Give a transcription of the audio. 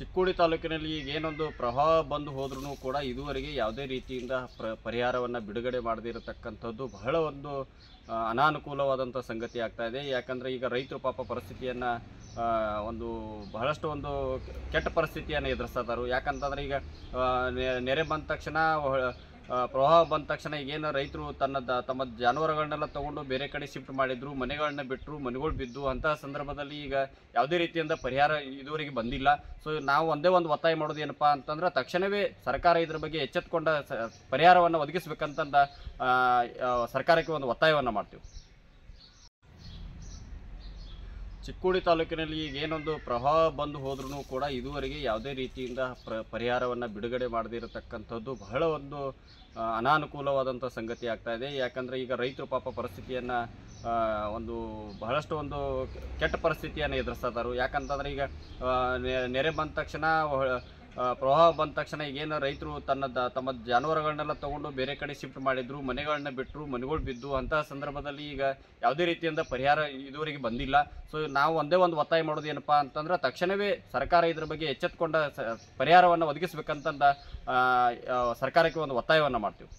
ಚಿಕ್ಕೋಡಿ ತಾಲೂಕಿನಲ್ಲಿ ಈಗ ಏನೊಂದು ಪ್ರವಾಹ ಬಂದು ಹೋದ್ರೂ ಕೂಡ ಇದುವರೆಗೆ ಯಾವುದೇ ರೀತಿಯಿಂದ ಪ್ರ, ಪರಿಹಾರವನ್ನು ಬಿಡುಗಡೆ ಮಾಡದಿರತಕ್ಕಂಥದ್ದು ಬಹಳ ಒಂದು ಅನಾನುಕೂಲವಾದಂಥ ಸಂಗತಿ ಆಗ್ತಾ ಇದೆ. ಯಾಕಂದರೆ ಈಗ ರೈತರು ಪಾಪ ಪರಿಸ್ಥಿತಿಯನ್ನು ಒಂದು ಬಹಳಷ್ಟು ಒಂದು ಕೆಟ್ಟ ಪರಿಸ್ಥಿತಿಯನ್ನು ಎದುರಿಸ್ತಾರೆ ಯಾಕಂತಂದ್ರೆ ಈಗ ನೆರೆ ಬಂದ ತಕ್ಷಣ ಪ್ರವಾಹ ಬಂದ ತಕ್ಷಣ ಈಗೇನು ರೈತರು ತನ್ನ ತಮ್ಮ ಜಾನುವಾರುಗಳನ್ನೆಲ್ಲ ತಗೊಂಡು ಬೇರೆ ಕಡೆ ಶಿಫ್ಟ್ ಮಾಡಿದ್ರು, ಮನೆಗಳನ್ನ ಬಿಟ್ಟರು ಮನೆಗಳು ಬಿದ್ದು, ಅಂತಹ ಸಂದರ್ಭದಲ್ಲಿ ಈಗ ಯಾವುದೇ ರೀತಿಯಿಂದ ಪರಿಹಾರ ಇದುವರೆಗೆ ಬಂದಿಲ್ಲ. ಸೊ ನಾವು ಒಂದೇ ಒಂದು ಒತ್ತಾಯ ಮಾಡೋದು ಏನಪ್ಪ ಅಂತಂದ್ರೆ ತಕ್ಷಣವೇ ಸರ್ಕಾರ ಇದ್ರ ಬಗ್ಗೆ ಎಚ್ಚೆತ್ಕೊಂಡ ಪರಿಹಾರವನ್ನು ಒದಗಿಸ್ಬೇಕಂತಂದ ಸರ್ಕಾರಕ್ಕೆ ಒಂದು ಒತ್ತಾಯವನ್ನು ಮಾಡ್ತೀವಿ. ಚಿಕ್ಕೋಡಿ ತಾಲೂಕಿನಲ್ಲಿ ಈಗ ಏನೊಂದು ಪ್ರವಾಹ ಬಂದು ಹೋದ್ರೂ ಕೂಡ ಇದುವರೆಗೆ ಯಾವುದೇ ರೀತಿಯಿಂದ ಪ್ರ, ಪರಿಹಾರವನ್ನು ಬಿಡುಗಡೆ ಮಾಡದಿರತಕ್ಕಂಥದ್ದು ಬಹಳ ಒಂದು ಅನಾನುಕೂಲವಾದಂಥ ಸಂಗತಿ ಆಗ್ತಾ ಇದೆ. ಯಾಕಂದರೆ ಈಗ ರೈತರು ಪಾಪ ಪರಿಸ್ಥಿತಿಯನ್ನು ಒಂದು ಬಹಳಷ್ಟು ಒಂದು ಕೆಟ್ಟ ಪರಿಸ್ಥಿತಿಯನ್ನು ಎದುರಿಸ್ತಾರೆ ಯಾಕಂತಂದ್ರೆ ಈಗ ನೆರೆ ಬಂದ ತಕ್ಷಣ ಪ್ರವಾಹ ಬಂದ ತಕ್ಷಣ ಈಗೇನು ರೈತರು ತನ್ನ ತಮ್ಮ ಜಾನುವಾರುಗಳನ್ನೆಲ್ಲ ತಗೊಂಡು ಬೇರೆ ಕಡೆ ಶಿಫ್ಟ್ ಮಾಡಿದ್ರು, ಮನೆಗಳನ್ನ ಬಿಟ್ಟರು ಮನೆಗಳು ಬಿದ್ದು ಅಂತಹ ಸಂದರ್ಭದಲ್ಲಿ ಈಗ ಯಾವುದೇ ರೀತಿಯಿಂದ ಪರಿಹಾರ ಇದುವರೆಗೆ ಬಂದಿಲ್ಲ. ಸೊ ನಾವು ಒಂದೇ ಒಂದು ಒತ್ತಾಯ ಮಾಡೋದು ಏನಪ್ಪ ಅಂತಂದ್ರೆ ತಕ್ಷಣವೇ ಸರ್ಕಾರ ಇದ್ರ ಬಗ್ಗೆ ಎಚ್ಚೆತ್ಕೊಂಡ ಪರಿಹಾರವನ್ನು ಒದಗಿಸ್ಬೇಕಂತಂದ ಸರ್ಕಾರಕ್ಕೆ ಒಂದು ಒತ್ತಾಯವನ್ನು ಮಾಡ್ತೀವಿ.